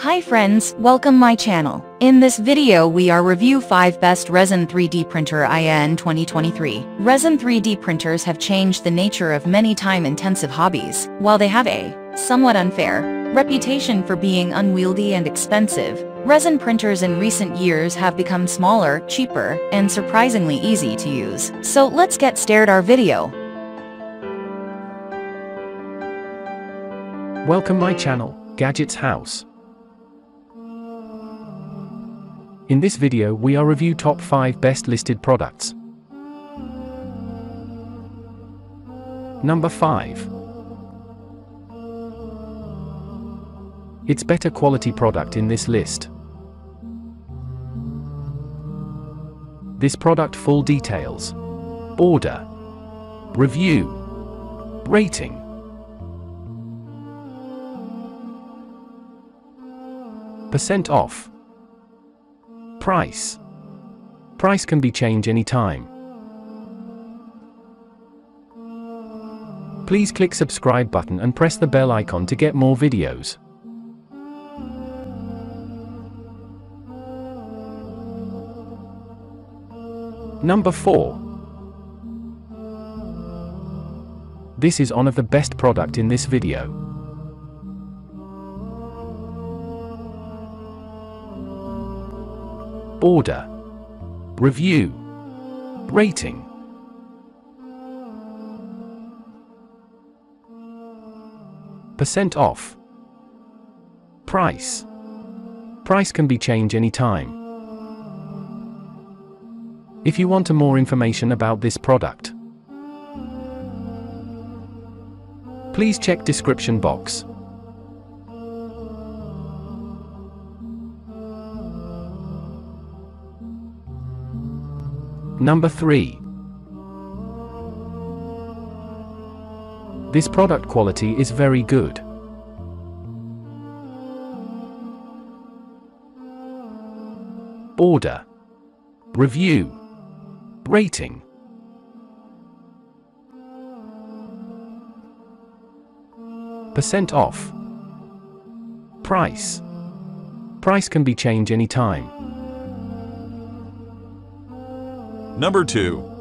Hi friends, welcome my channel. In this video we are review 5 best resin 3D printer IN 2023. Resin 3D printers have changed the nature of many time-intensive hobbies, while they have a somewhat unfair reputation for being unwieldy and expensive. Resin printers in recent years have become smaller, cheaper, and surprisingly easy to use. So let's get started our video. Welcome my channel, Gadgets House. In this video we are review top 5 best listed products. Number 5. It's better quality product in this list. This product full details. Order. Review. Rating. Percent off. Price. Price can be changed anytime. Please click subscribe button and press the bell icon to get more videos. Number 4. This is one of the best product in this video. Order. Review. Rating. Percent off. Price. Price can be changed anytime. If you want more information about this product, please check description box. Number 3. This product quality is very good. Order. Review. Rating. Percent off. Price. Price can be changed anytime. Number 2.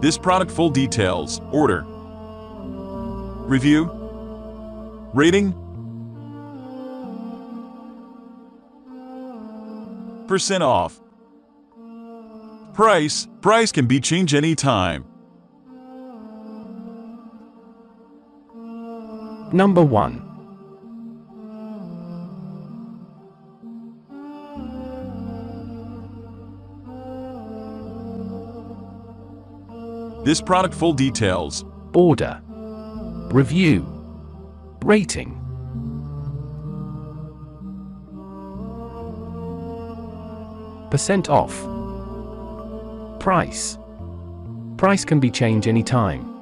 This product full details, order, review, rating, percent off. Price, price can be changed anytime. Number 1. This product full details, Order. Review. Rating. Percent off. Price. Price can be changed anytime.